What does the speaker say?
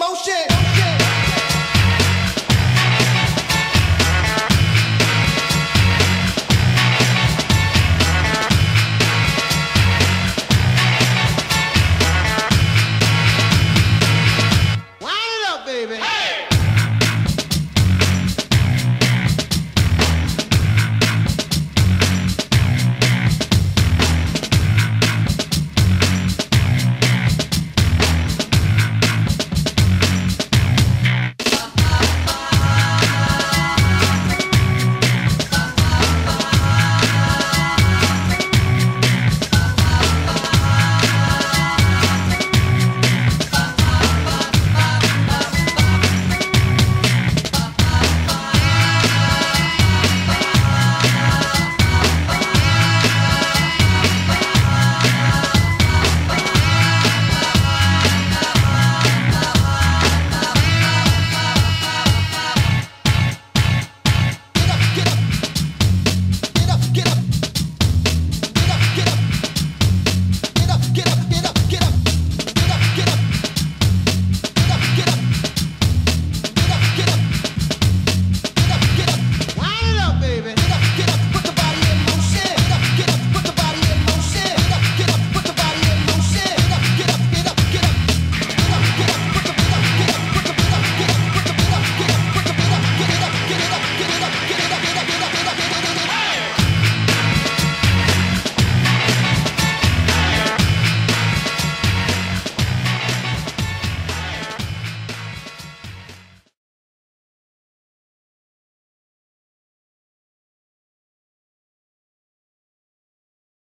emotion.